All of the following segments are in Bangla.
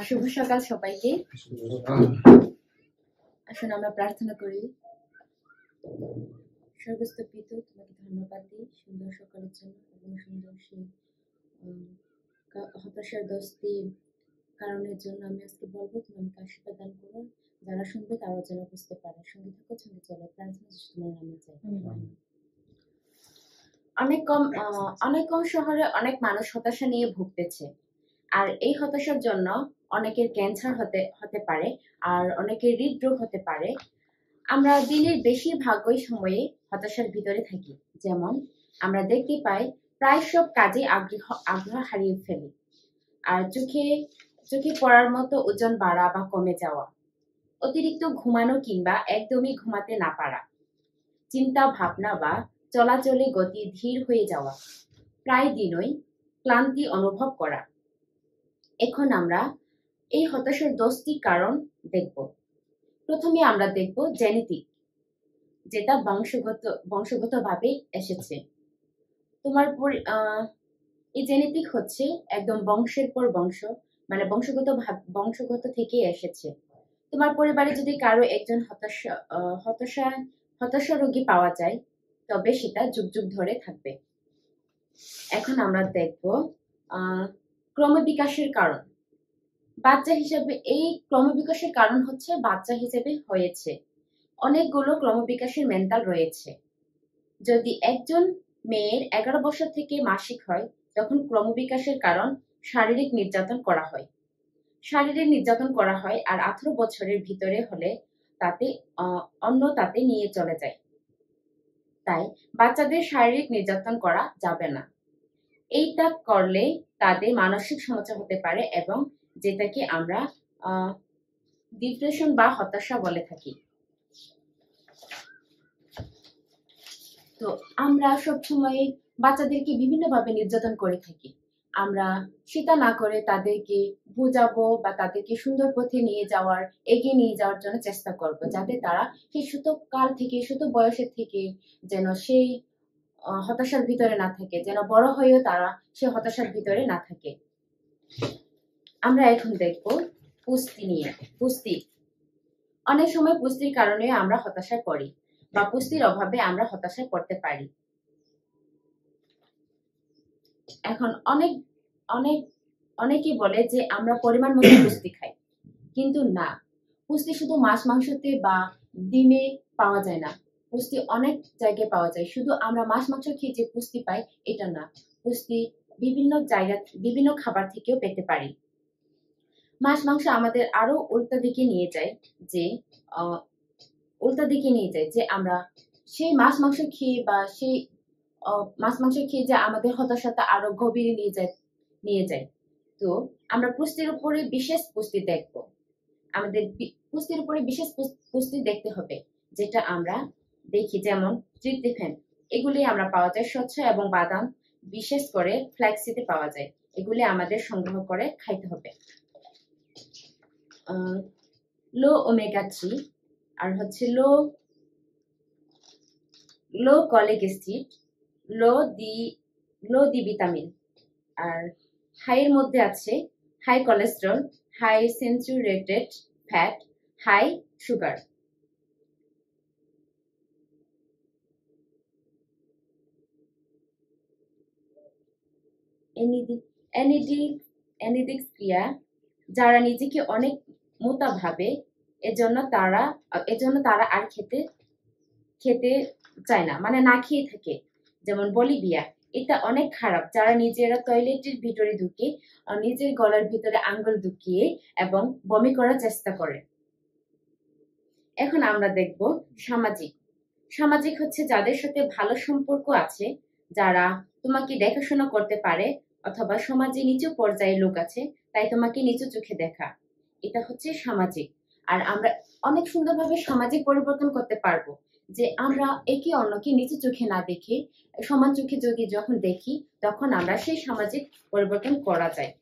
শুভ সকাল সবাইকে। আসুন আমরা প্রার্থনা করি। সর্বস্ত পিত তোমাকে ধন্যবাদ দিই সুন্দর সকালের জন্য এবং সুন্দর সেই হতাশার দশটি কারণের জন্য আমি আজকে বলব তুমি আমাকে আশীর্বাদ দান করো যারা শুনবে তারাও যেন বুঝতে পারে। সঙ্গে থাকো সঙ্গে চলে। প্রার্থনা তোমার নামে চাই অনেক কম আহ, অনেক কম শহরে অনেক মানুষ হতাশা নিয়ে ভুগতেছে। আর এই হতাশার জন্য অনেকের ক্যান্সার হতে হতে পারে আর অনেকের হৃদরোগ হতে পারে। আমরা দিনের বেশিরভাগই সময়ে হতাশার ভিতরে থাকি। যেমন, আমরা দেখতে পাই প্রায় সব কাজে আগ্রহ আগ্রহ হারিয়ে ফেলি। আর চোখে চোখে পড়ার মতো ওজন বাড়া বা কমে যাওয়া, অতিরিক্ত ঘুমানো কিংবা একদমই ঘুমাতে না পারা, চিন্তা ভাবনা বা চলাচলে গতি ধীর হয়ে যাওয়া, প্রায় দিনই ক্লান্তি অনুভব করা। এখন আমরা এই হতাশার দশটি কারণ দেখব। প্রথমে আমরা দেখব জেনেটিক, যেটা বংশগত, বংশগতভাবে এসেছে। তোমার এই জেনেটিক হচ্ছে একদম বংশের পর বংশ মানে বংশগত বংশগত থেকে এসেছে। তোমার পরিবারে যদি কারও একজন হতাশা হতাশা হতাশা রোগী পাওয়া যায়, তবে সেটা যুগ যুগ ধরে থাকবে। এখন আমরা দেখব ক্রমবিকাশের কারণ। বাচ্চা হিসেবে এই ক্রমবিকাশের কারণ হচ্ছে বাচ্চা হিসেবে হয়েছে। অনেকগুলো ক্রমবিকাশের মেন্টাল রয়েছে। যদি একজন মেয়ের এগারো বছর থেকে মাসিক হয়, তখন ক্রমবিকাশের কারণ শারীরিক নির্যাতন করা হয়। শারীরিক নির্যাতন করা হয় আর আঠারো বছরের ভিতরে হলে তাতে অন্য তাতে নিয়ে চলে যায়। তাই বাচ্চাদের শারীরিক নির্যাতন করা যাবে না। এইটা করলে তাদের মানসিক সমস্যা হতে পারে এবং যেটাকে আমরা ডিপ্রেশন বা হতাশা বলে থাকি। তো আমরা সবসময় বাচ্চাদেরকে বিভিন্নভাবে নির্যাতন করে থাকি। আমরা সেটা না করে তাদেরকে বোঝাবো বা তাদেরকে সুন্দর পথে নিয়ে যাওয়ার, এগিয়ে নিয়ে যাওয়ার জন্য চেষ্টা করব, যাতে তারা সেই সুতো কাল থেকে সুতো বয়সের থেকে যেন সেই হতাশার ভিতরে না থাকে, যেন বড় হয়েও তারা সেই হতাশার ভিতরে না থাকে। আমরা এখন দেখব পুষ্টি নিয়ে। পুষ্টি অনেক সময় পুষ্টির কারণে আমরা হতাশায় পড়ি বা পুষ্টির অভাবে আমরা হতাশায় পড়তে পারি। এখন অনেক অনেক, অনেকেই বলে যে আমরা পরিমাণ মতো পুষ্টি খাই। কিন্তু না। পুষ্টি শুধু মাছ মাংসতে বা ডিমে পাওয়া যায় না। পুষ্টি অনেক জায়গায় পাওয়া যায়। শুধু আমরা মাছ মাংস খেয়ে যে পুষ্টি পাই, এটা না। পুষ্টি বিভিন্ন জায়গা, বিভিন্ন খাবার থেকেও পেতে পারি। মাছ, মাংস আমাদের আরও উল্টা দিকে নিয়ে যায় যে উল্টা দিকে নিয়ে যায় যে আমরা সেই মাছ, মাংস খেয়ে বা সেই মাছ, মাংস খেয়ে যে আমাদের হতাশাটা আরও গভীরে নিয়ে যায় নিয়ে যায়। তো আমরা পুষ্টির উপরে বিশেষ পুষ্টি দেখব। আমাদের পুষ্টির উপরে বিশেষ পুষ্টি দেখতে হবে, যেটা আমরা দেখি যেমন তৃপ্তিফেন এগুলি আমরা পাওয়া যায় স্বচ্ছ এবং বাদাম, বিশেষ করে ফ্ল্যাক্সিতে পাওয়া যায়। এগুলি আমাদের সংগ্রহ করে খাইতে হবে। লো ওমেগা থ্রি আর হচ্ছে low low folic acid, low D low D vitamin. আর হাইয়ের মধ্যে আছে high cholesterol high saturated fat high sugar অ্যানিডিক ক্রিয়া, যারা নিজেকে অনেক মোটা ভাবে এজন্য তারা এজন্য তারা আর খেতে খেতে চায় না মানে না খেয়ে থাকে। যেমন বলিভিয়া, এটা অনেক খারাপ। যারা নিজেরা টয়লেটের ভিতরে ঢুকে নিজের গলার ভিতরে আঙ্গুল ঢুকিয়ে এবং বমি করার চেষ্টা করে। এখন আমরা দেখব সামাজিক। সামাজিক হচ্ছে যাদের সাথে ভালো সম্পর্ক আছে, যারা তোমাকে দেখাশোনা করতে পারে, অথবা সমাজে নিচু পর্যায়ের লোক আছে, তাই তোমাকে নিচু চোখে দেখা। এটা হচ্ছে সামাজিক। আর আমরা অনেক সুন্দরভাবে সামাজিক পরিবর্তন করতে পারব যে আমরা একে অন্যকে নিচু চোখে না দেখে, সমান চোখে যদি যখন দেখি, তখন আমরা সেই সামাজিক পরিবর্তন করা যায়।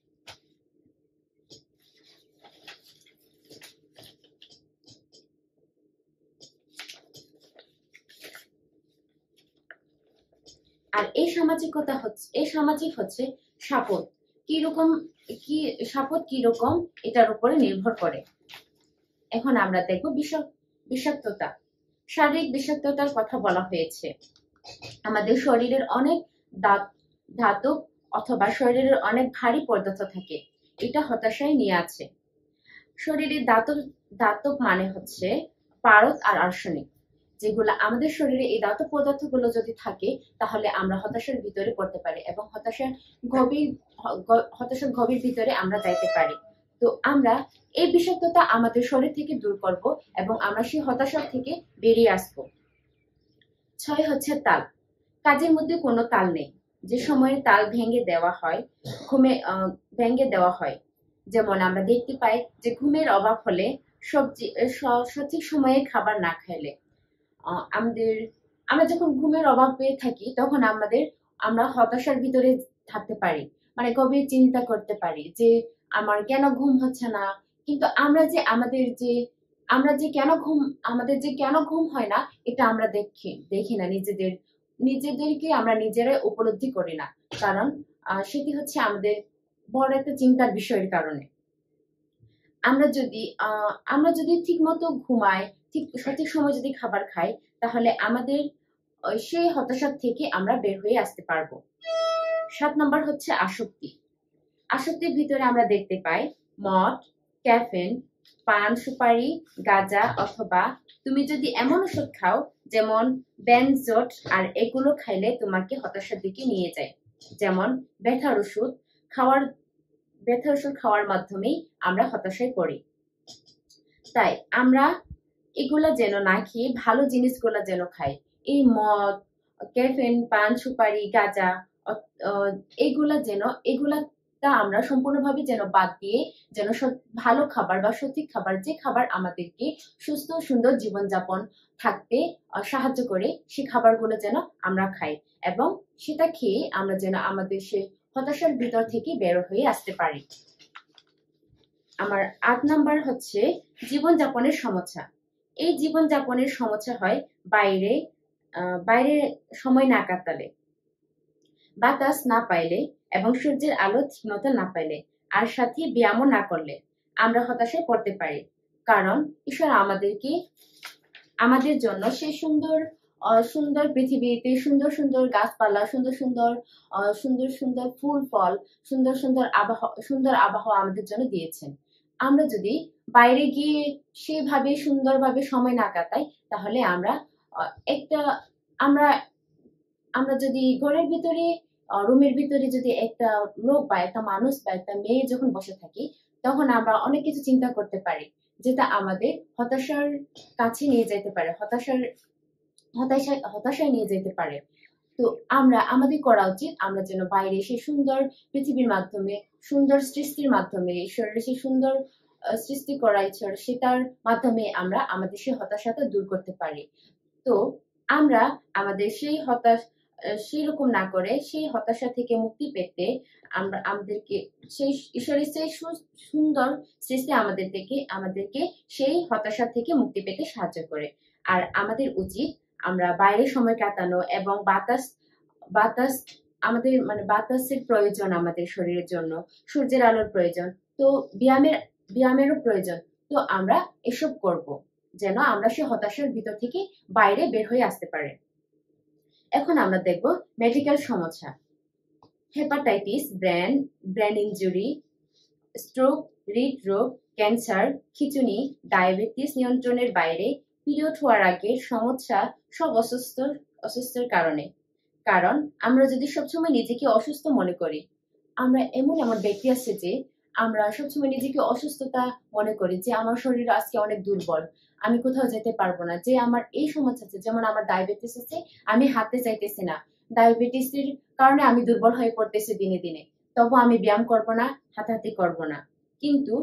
আর এই সামাজিকতা হচ্ছে, এই সামাজিক হচ্ছে সাপোর্ট। কীরকম কি, শপথ কীরকম এটার উপরে নির্ভর করে। এখন আমরা দেখব বিষাক বিষাক্ততা। শারীরিক বিষাক্ততার কথা বলা হয়েছে। আমাদের শরীরের অনেক ধাতু অথবা শরীরের অনেক ভারী পদার্থ থাকে। এটা হতাশায় নিয়ে আছে। শরীরে দাতব দাতব মানে হচ্ছে পারদ আর আর্সেনিক। যেগুলো আমাদের শরীরে এই দাতব পদার্থগুলো যদি থাকে, তাহলে আমরা হতাশার ভিতরে পড়তে পারি এবং হতাশার গভীর হতাশার গভীর ভিতরে আমরা যাইতে পারি। তো আমরা এই বিষাক্ততা আমাদের শরীর থেকে দূর করব এবং আমরা সেই হতাশা থেকে বেরিয়ে আসব। ছয় হচ্ছে তাল। কাজের মধ্যে কোনো তাল নেই। যে সময়ে তাল ভেঙে দেওয়া হয়, ঘুমে ভেঙে দেওয়া হয়, যেমন আমরা দেখতে পাই যে ঘুমের অভাব হলে সবজি সঠিক সময়ে খাবার না খাইলে আমাদের, আমরা যখন ঘুমের অভাব পেয়ে থাকি, তখন আমাদের, আমরা হতাশার ভিতরে থাকতে পারি মানে গভীর চিন্তা করতে পারি যে, আমার কেন ঘুম হচ্ছে না? কিন্তু আমরা যে আমাদের যে, আমরা যে কেন ঘুম, আমাদের যে কেন ঘুম হয় না, এটা আমরা দেখি দেখি না নিজেদের, নিজেদেরকে আমরা নিজেরাই উপলব্ধি করি না। কারণ সেটি হচ্ছে আমাদের বড় একটা চিন্তার বিষয়ের কারণে। আমরা যদি আমরা যদি ঠিক মতো ঘুমাই ঠিক সঠিক সময় যদি খাবার খাই, তাহলে আমাদের সেই হতাশার থেকে আমরা বের হয়ে আসতে পারব। সাত নম্বর হচ্ছে আসক্তি। আসক্তির ভিতরে আমরা দেখতে পাই মদ ক্যাফেন পান, সুপারি, গাঁজা অথবা তুমি যদি এমন ওষুধ খাও, যেমন ব্যানজট আর এগুলো খাইলে তোমাকে হতাশার দিকে নিয়ে যায়। যেমন ব্যথার ওষুধ খাওয়ার, ব্যথার ওষুধ খাওয়ার মাধ্যমেই আমরা হতাশায় পড়ি। তাই আমরা এগুলা যেন না খেয়ে ভালো জিনিসগুলো যেন খাই এই মদ, ক্যাফেন, পান, সুপারি, গাঁজা এগুলা যেন এগুলা আমরা সম্পূর্ণভাবে যেন বাদ দিয়ে যেন ভালো খাবার বা সঠিক খাবার, যে খাবার আমাদেরকে সুস্থ, সুন্দর জীবনযাপন থাকতে সাহায্য করে, সে খাবারগুলো যেন আমরা খাই এবং সেটা খেয়ে আমরা যেন আমাদের সে হতাশার ভিতর থেকে বের হয়ে আসতে পারি। আমার আট নাম্বার হচ্ছে জীবনযাপনের সমস্যা। এই জীবনযাপনের সমস্যা হয় বাইরে বাইরে সময় না কাটালে। বাতাস না পাইলে এবং সূর্যের আলো ঠিকমতো না পাইলে, আর সাথে ব্যায়ামও না করলে আমরা হতাশায় পড়তে পারি। কারণ ঈশ্বর আমাদেরকে, আমাদের জন্য সেই সুন্দর সুন্দর পৃথিবীতে সুন্দর সুন্দর গাছপালা, সুন্দর সুন্দর সুন্দর সুন্দর ফুল, ফল, সুন্দর সুন্দর আবহাওয়া সুন্দর আবহাওয়া আমাদের জন্য দিয়েছেন। আমরা যদি বাইরে গিয়ে সেভাবে সুন্দরভাবে সময় না কাটাই, তাহলে আমরা একটা, আমরা আমরা যদি ঘরের ভিতরে রুমের ভিতরে যদি একটা লোক বা একটা মানুষ বা একটা মেয়ে যখন বসে থাকি, তখন আমরা অনেক কিছু চিন্তা করতে পারি, যেটা আমাদের হতাশার কাছে নিয়ে যেতে পারে, হতাশার হতাশায় হতাশায় নিয়ে যেতে পারে। তো আমরা, আমাদের করা উচিত আমরা যেন বাইরে সেই সুন্দর পৃথিবীর মাধ্যমে, সুন্দর সৃষ্টির মাধ্যমে, ঈশ্বরের সেই সুন্দর সৃষ্টি করা ঈশ্বর সেটার মাধ্যমে আমরা আমাদের সেই হতাশাটা দূর করতে পারি। তো আমরা আমাদের সেই হতাশ সেই রকম না করে সেই হতাশা থেকে মুক্তি পেতে আমরা আমাদেরকে সেই ঈশ্বরের সেই সুন্দর সৃষ্টি আমাদের থেকে, আমাদেরকে সেই হতাশা থেকে মুক্তি পেতে সাহায্য করে। আর আমাদের উচিত আমরা বাইরে সময় কাটানো এবং বাতাস বাতাস আমাদের মানে বাতাসের প্রয়োজন আমাদের শরীরের জন্য, সূর্যের আলোর প্রয়োজন। তো ব্যায়ামের, ব্যায়ামেরও প্রয়োজন। তো আমরা এসব করব যেন আমরা সে হতাশার ভিতর থেকে বাইরে বের হয়ে আসতে পারে। এখন আমরা দেখব মেডিকেল সমস্যা। Hepatitis brain brain injury stroke হৃদ রোগ ক্যান্সার খিচুনি ডায়াবেটিস নিয়ন্ত্রণের বাইরে, পিরিয়ড হওয়ার আগে সমস্যা সব অসুস্থ অসুস্থের কারণে। কারণ, আমরা যদি সবসময় নিজেকে অসুস্থ মনে করি, আমরা এমন এমন ব্যক্তি আছে যে, আমরা সবসময় নিজেকে অসুস্থতা মনে করি যে, আমার শরীর আজকে অনেক দুর্বল, আমি কোথাও যেতে পারব না, যে আমার এই সমস্যা আছে, যেমন আমার ডায়াবেটিস আছে, আমি হাঁটতে চাইতেছি না। ডায়াবেটিসের কারণে আমি দুর্বল হয়ে পড়তেছি দিনে দিনে। তবু আমি ব্যায়াম করব না, হাঁটাহাঁটি করব না। কিন্তু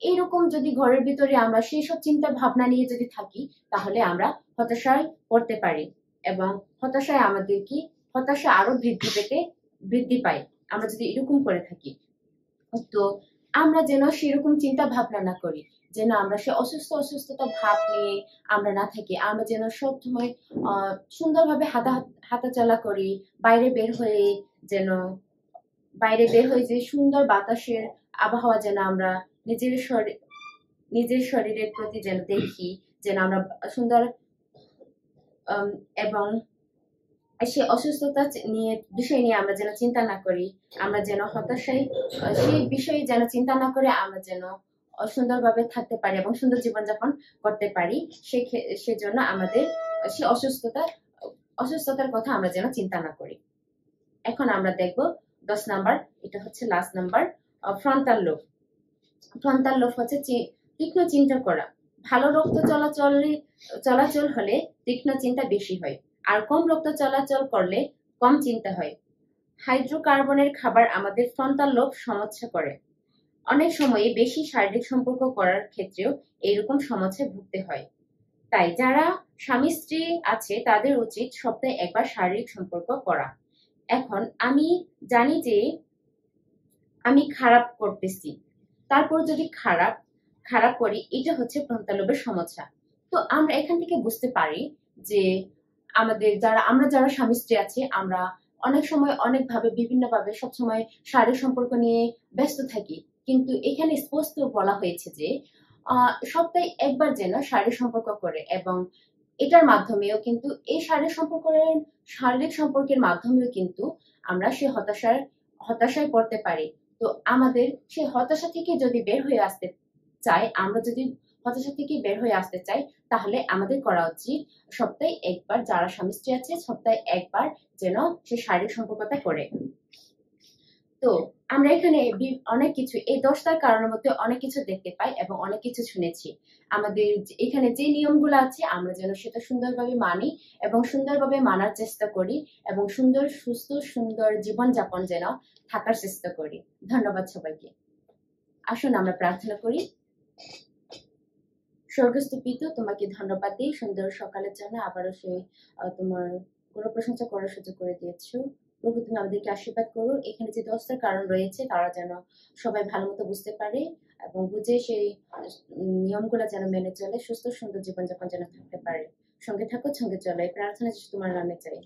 এইরকম যদি ঘরের ভিতরে আমরা সেই সব চিন্তা ভাবনা নিয়ে যদি থাকি, তাহলে আমরা হতাশায় পড়তে পারি এবং হতাশায় আমাদের কি? হতাশা আরও বৃদ্ধি পেতে, বৃদ্ধি পায়। আমরা যদি এরকম করে থাকি। তো আমরা যেন সেরকম চিন্তা ভাবনা না করি, যেন আমরা সে অসুস্থ অসুস্থতা ভাব নিয়ে আমরা না থাকি। আমরা যেন সব সময় সুন্দরভাবে হাঁটা, হাঁটাচলা করি, বাইরে বের হয়ে যেন, বাইরে বের হয়ে যে সুন্দর বাতাসের আবহাওয়া যেন আমরা নিজের শরীর নিজের শরীরের প্রতি যেন দেখি, যেন আমরা সুন্দর এবং সে অসুস্থতা নিয়ে, বিষয় নিয়ে আমরা যেন চিন্তা না করি, আমরা যেন হতাশায় সেই বিষয়ে যেন চিন্তা না করে আমরা যেন সুন্দরভাবে থাকতে পারি এবং সুন্দর জীবনযাপন করতে পারি, সে সেজন্য আমাদের, সে অসুস্থতা, অসুস্থতার কথা আমরা যেন চিন্তা না করি। এখন আমরা দেখব দশ নাম্বার, এটা হচ্ছে last number frontal lobe frontal lobe হচ্ছে তীক্ষ্ণ চিন্তা করা। ভালো রক্ত চলাচলে চলাচল হলে তীক্ষ্ণ চিন্তা বেশি হয়, আর কম রক্ত চলাচল করলে কম চিন্তা হয়। হাইড্রোকার্বনের খাবার আমাদের ফ্রন্টাল লোভ সমস্যা করে। অনেক সময়ে বেশি শারীরিক সম্পর্ক করার ক্ষেত্রেও এইরকম সমস্যায় ভুগতে হয়। তাই যারা স্বামী স্ত্রী আছে, তাদের উচিত সপ্তাহে একবার শারীরিক সম্পর্ক করা। এখন আমি জানি যে আমি খারাপ করতেছি। তারপর যদি খারাপ খারাপ করি, এটা হচ্ছে ফ্রন্টালোবের সমস্যা। তো আমরা এখান থেকে বুঝতে পারি যে আমাদের যারা, আমরা যারা স্বামী স্ত্রী আছি, আমরা অনেক সময় অনেকভাবে, বিভিন্নভাবে সবসময় শারীরিক সম্পর্ক নিয়ে ব্যস্ত থাকি। কিন্তু এখানে স্পষ্ট বলা হয়েছে যে সপ্তাহে একবার যেন শারীরিক সম্পর্ক করে এবং এটার মাধ্যমেও কিন্তু, এই শারীরিক সম্পর্কের শারীরিক সম্পর্কের মাধ্যমেও কিন্তু আমরা সে হতাশার হতাশায় পড়তে পারি। তো আমাদের সে হতাশা থেকে যদি বের হয়ে আসতে চাই আমরা যদি হতাশা থেকে বের হয়ে আসতে চাই, তাহলে আমাদের করা উচিত সপ্তাহে একবার যারা স্বামী স্ত্রী আছে, সপ্তাহে একবার যেন সে শারীরিক সম্পর্কটা করে। তো আমরা এখানে অনেক কিছু, এই দশটার কারণের মধ্যে অনেক কিছু দেখতে পাই এবং অনেক কিছু শুনেছি। আমাদের এখানে যে নিয়মগুলো আছে, আমরা যেন সেটা সুন্দরভাবে মানি এবং সুন্দরভাবে মানার চেষ্টা করি এবং সুন্দর, সুস্থ, সুন্দর জীবনযাপন যেন থাকার চেষ্টা করি। ধন্যবাদ সবাইকে। আসুন, আমরা প্রার্থনা করি। স্বর্গস্থ পিতু, তোমাকে ধন্যবাদ দিই। সুন্দর সকালের জন্য আবারও সেই তোমার কোনো প্রশংসা করার সুযোগ করে দিয়েছ। প্রভু, তুমি আমাদেরকে আশীর্বাদ করো। এখানে যে দশটার কারণ রয়েছে, তারা যেন সবাই ভালো মতো বুঝতে পারে এবং বুঝে সেই নিয়মগুলো যেন মেনে চলে, সুস্থ, সুন্দর জীবনযাপন যেন থাকতে পারে। সঙ্গে থাকো, সঙ্গে চলো। এই প্রার্থনা তোমার নামে চাই।